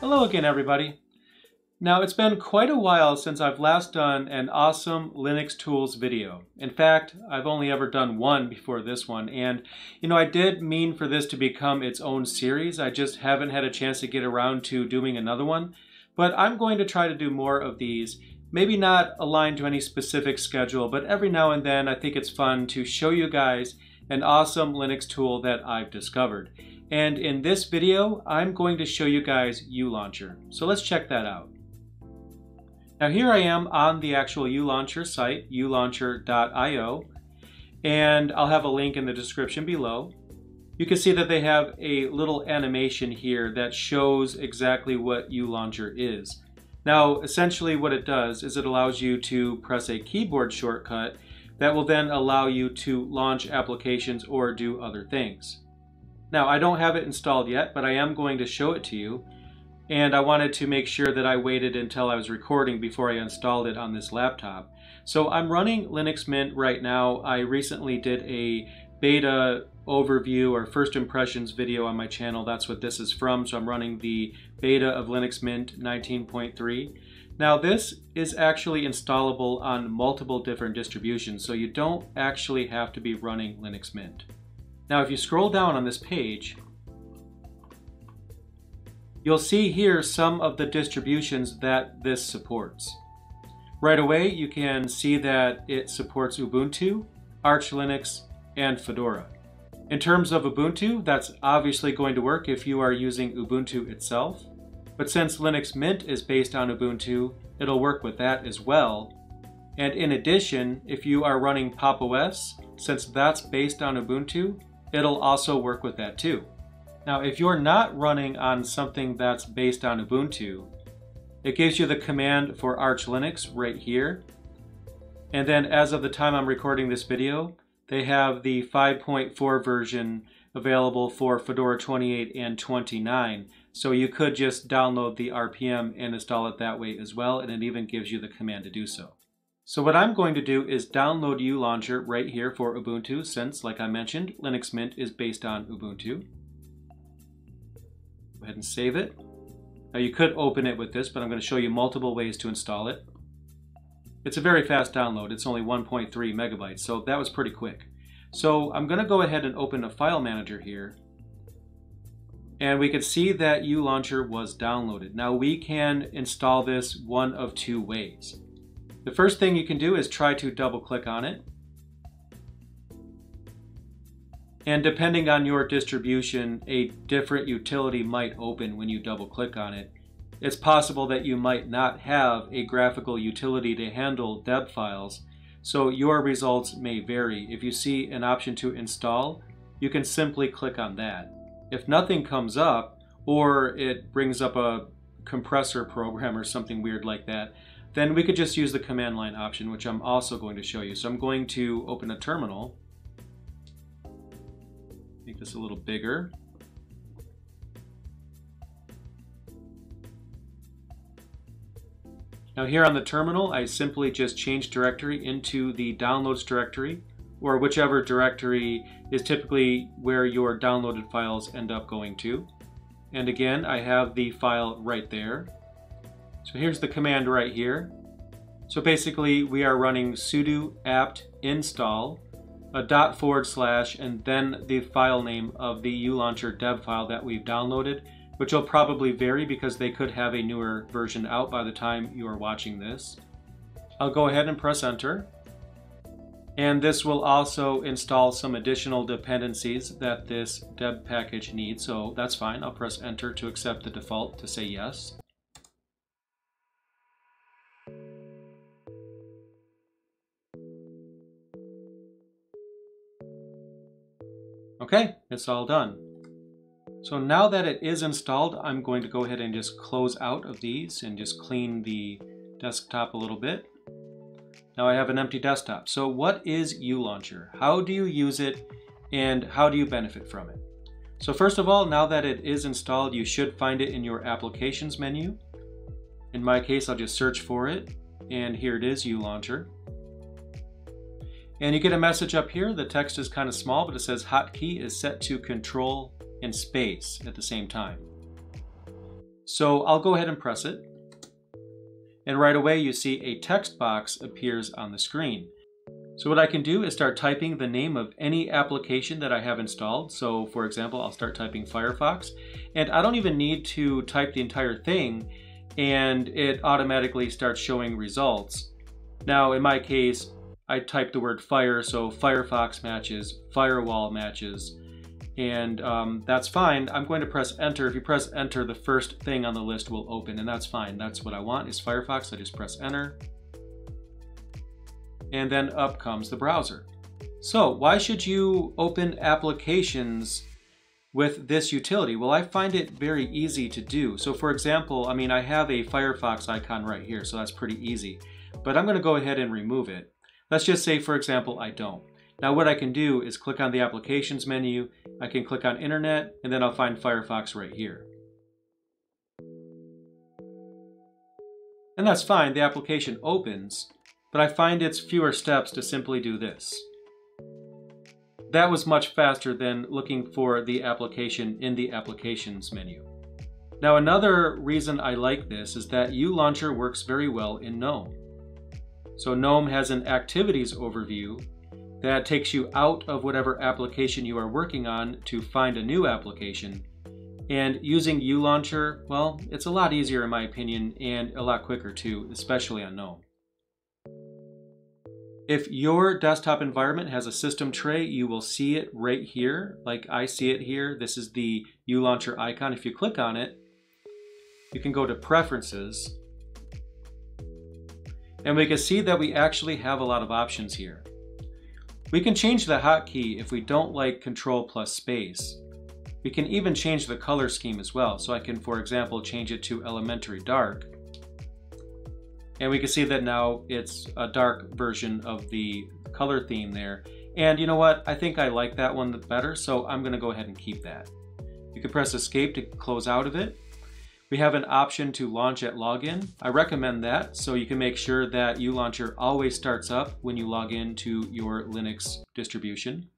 Hello again everybody. Now it's been quite a while since I've last done an awesome Linux tools video. In fact, I've only ever done one before this one and you know I did mean for this to become its own series. I just haven't had a chance to get around to doing another one. But I'm going to try to do more of these. Maybe not aligned to any specific schedule, but every now and then I think it's fun to show you guys an awesome Linux tool that I've discovered. And in this video, I'm going to show you guys uLauncher. So let's check that out. Now here I am on the actual uLauncher site, ulauncher.io, and I'll have a link in the description below. You can see that they have a little animation here that shows exactly what uLauncher is. Now, essentially what it does is it allows you to press a keyboard shortcut that will then allow you to launch applications or do other things. Now, I don't have it installed yet, but I am going to show it to you. And I wanted to make sure that I waited until I was recording before I installed it on this laptop. So I'm running Linux Mint right now. I recently did a beta overview or first impressions video on my channel. That's what this is from. So I'm running the beta of Linux Mint 19.3. Now this is actually installable on multiple different distributions, so you don't actually have to be running Linux Mint. Now if you scroll down on this page, you'll see here some of the distributions that this supports. Right away you can see that it supports Ubuntu, Arch Linux, and Fedora. In terms of Ubuntu, that's obviously going to work if you are using Ubuntu itself. But since Linux Mint is based on Ubuntu, it'll work with that as well. And in addition, if you are running Pop! OS, since that's based on Ubuntu, it'll also work with that too. Now, if you're not running on something that's based on Ubuntu, it gives you the command for Arch Linux right here. And then as of the time I'm recording this video, they have the 5.4 version available for Fedora 28 and 29. So you could just download the RPM and install it that way as well, and it even gives you the command to do so. So what I'm going to do is download uLauncher right here for Ubuntu since, like I mentioned, Linux Mint is based on Ubuntu. Go ahead and save it. Now you could open it with this, but I'm going to show you multiple ways to install it. It's a very fast download. It's only 1.3 megabytes, so that was pretty quick. So I'm going to go ahead and open a file manager here. And we can see that uLauncher was downloaded. Now we can install this one of two ways. The first thing you can do is try to double click on it. And depending on your distribution, a different utility might open when you double click on it. It's possible that you might not have a graphical utility to handle deb files, so your results may vary. If you see an option to install, you can simply click on that. If nothing comes up, or it brings up a compressor program or something weird like that, then we could just use the command line option, which I'm also going to show you. So I'm going to open a terminal, make this a little bigger. Now here on the terminal, I simply just change directory into the downloads directory, or whichever directory is typically where your downloaded files end up going to. And again, I have the file right there. So here's the command right here. So basically we are running sudo apt install a dot forward slash and then the file name of the uLauncher deb file that we've downloaded, which will probably vary because they could have a newer version out by the time you are watching this. I'll go ahead and press enter. And this will also install some additional dependencies that this deb package needs, so that's fine. I'll press enter to accept the default to say yes. Okay, it's all done. So now that it is installed, I'm going to go ahead and just close out of these and just clean the desktop a little bit. Now I have an empty desktop. So what is uLauncher? How do you use it and how do you benefit from it? So first of all, now that it is installed, you should find it in your applications menu. In my case, I'll just search for it and here it is, uLauncher. And you get a message up here. The text is kind of small, but it says hotkey is set to control and space at the same time. So I'll go ahead and press it. And right away you see a text box appears on the screen. So what I can do is start typing the name of any application that I have installed. So for example, I'll start typing Firefox and I don't even need to type the entire thing and it automatically starts showing results. Now in my case, I type the word fire, so Firefox matches, firewall matches, and um, that's fine. I'm going to press enter. If you press enter, the first thing on the list will open, and that's fine. That's what I want is Firefox. I just press enter. And then up comes the browser. So why should you open applications with this utility? Well, I find it very easy to do. So for example, I mean, I have a Firefox icon right here, so that's pretty easy. But I'm gonna go ahead and remove it. Let's just say, for example, I don't. Now what I can do is click on the applications menu, I can click on internet, and then I'll find Firefox right here. And that's fine, the application opens, but I find it's fewer steps to simply do this. That was much faster than looking for the application in the applications menu. Now another reason I like this is that uLauncher works very well in GNOME. So GNOME has an activities overview that takes you out of whatever application you are working on to find a new application. And using uLauncher, well, it's a lot easier in my opinion and a lot quicker too, especially on GNOME. If your desktop environment has a system tray, you will see it right here, like I see it here. This is the uLauncher icon. If you click on it, you can go to Preferences, and we can see that we actually have a lot of options here. We can change the hotkey if we don't like Control plus space. We can even change the color scheme as well. So I can, for example, change it to elementary dark. And we can see that now it's a dark version of the color theme there. And you know what? I think I like that one better, so I'm gonna go ahead and keep that. You can press escape to close out of it. We have an option to launch at login. I recommend that so you can make sure that uLauncher always starts up when you log into your Linux distribution.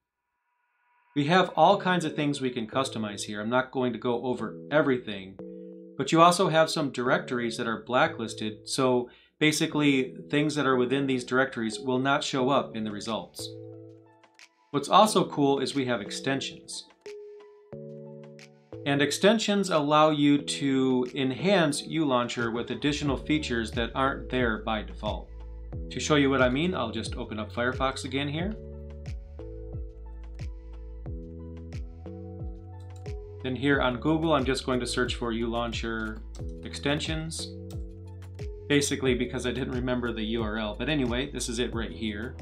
We have all kinds of things we can customize here. I'm not going to go over everything, but you also have some directories that are blacklisted. So basically things that are within these directories will not show up in the results. What's also cool is we have extensions. And extensions allow you to enhance uLauncher with additional features that aren't there by default. To show you what I mean, I'll just open up Firefox again here. Then here on Google, I'm just going to search for uLauncher extensions. Basically because I didn't remember the URL. But anyway, this is it right here.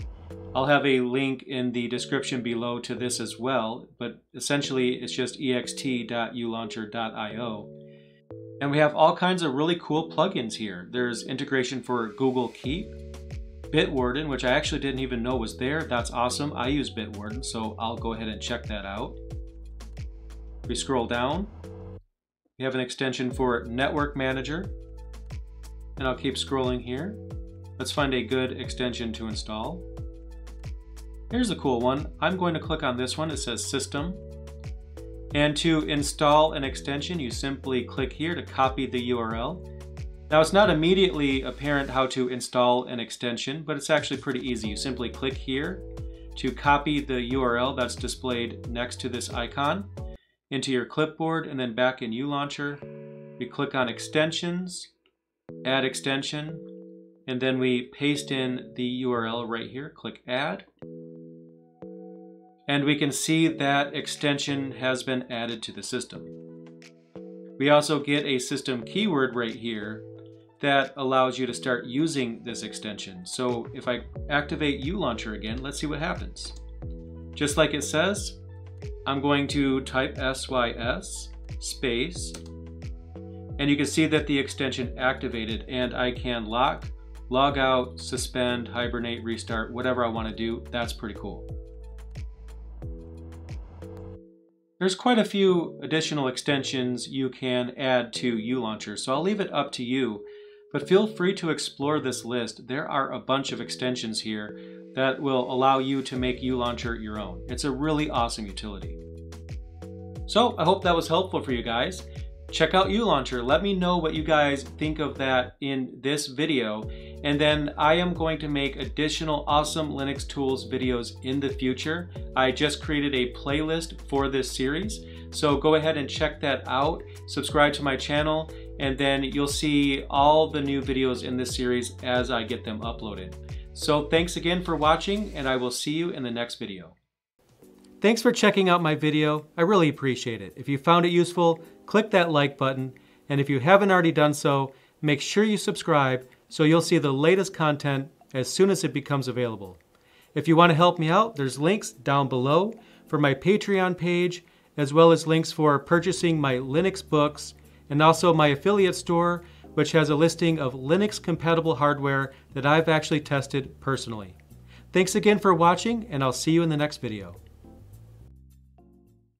I'll have a link in the description below to this as well, but essentially it's just ext.ulauncher.io. And we have all kinds of really cool plugins here. There's integration for Google Keep, Bitwarden, which I actually didn't even know was there. That's awesome. I use Bitwarden, so I'll go ahead and check that out. We scroll down. We have an extension for Network Manager. And I'll keep scrolling here. Let's find a good extension to install. Here's a cool one. I'm going to click on this one. It says System. And to install an extension, you simply click here to copy the URL. Now it's not immediately apparent how to install an extension, but it's actually pretty easy. You simply click here to copy the URL that's displayed next to this icon into your clipboard and then back in uLauncher. We click on extensions, add extension, and then we paste in the URL right here, click add. And we can see that extension has been added to the system. We also get a system keyword right here that allows you to start using this extension. So if I activate uLauncher again, let's see what happens. Just like it says, I'm going to type SYS space, and you can see that the extension activated and I can lock, log out, suspend, hibernate, restart, whatever I want to do. That's pretty cool. There's quite a few additional extensions you can add to uLauncher, so I'll leave it up to you. But feel free to explore this list. There are a bunch of extensions here that will allow you to make uLauncher your own. It's a really awesome utility. So I hope that was helpful for you guys. check out uLauncher. Let me know what you guys think of that in this video. And then I am going to make additional awesome Linux tools videos in the future. I just created a playlist for this series. So go ahead and check that out. Subscribe to my channel and then you'll see all the new videos in this series as I get them uploaded. So thanks again for watching and I will see you in the next video. Thanks for checking out my video. I really appreciate it. If you found it useful, click that like button. And if you haven't already done so, make sure you subscribe so you'll see the latest content as soon as it becomes available. If you want to help me out, there's links down below for my Patreon page, as well as links for purchasing my Linux books, and also my affiliate store, which has a listing of Linux compatible hardware that I've actually tested personally. Thanks again for watching, and I'll see you in the next video.